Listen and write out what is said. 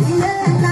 Yeah.